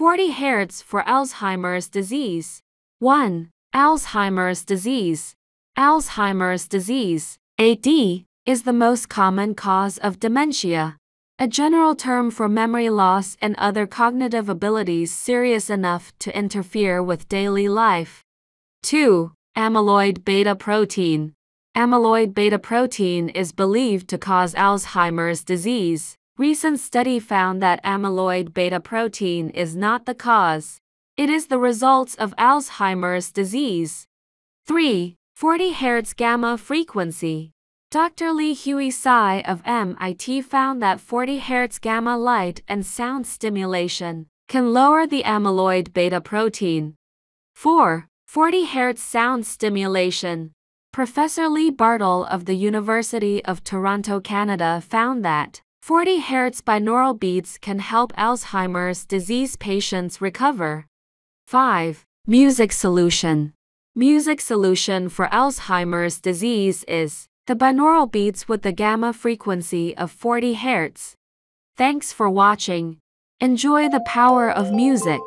40 Hz for Alzheimer's disease. 1. Alzheimer's disease. Alzheimer's disease, AD, is the most common cause of dementia, a general term for memory loss and other cognitive abilities serious enough to interfere with daily life. 2. Amyloid beta protein. Amyloid beta protein is believed to cause Alzheimer's disease. Recent study found that amyloid beta protein is not the cause. It is the results of Alzheimer's disease. 3. 40 Hz gamma frequency. Dr. Li-Huei Tsai of MIT found that 40 Hz gamma light and sound stimulation can lower the amyloid beta protein. 4. 40 Hz sound stimulation. Professor Lee Bartel of the University of Toronto, Canada found that 40 Hz binaural beats can help Alzheimer's disease patients recover. 5. Music solution. Music solution for Alzheimer's disease is the binaural beats with the gamma frequency of 40 Hz. Thanks for watching. Enjoy the power of music.